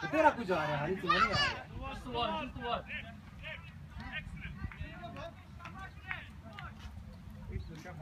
तो तेरा कुछ आ रहा है नहीं आ रहा इसका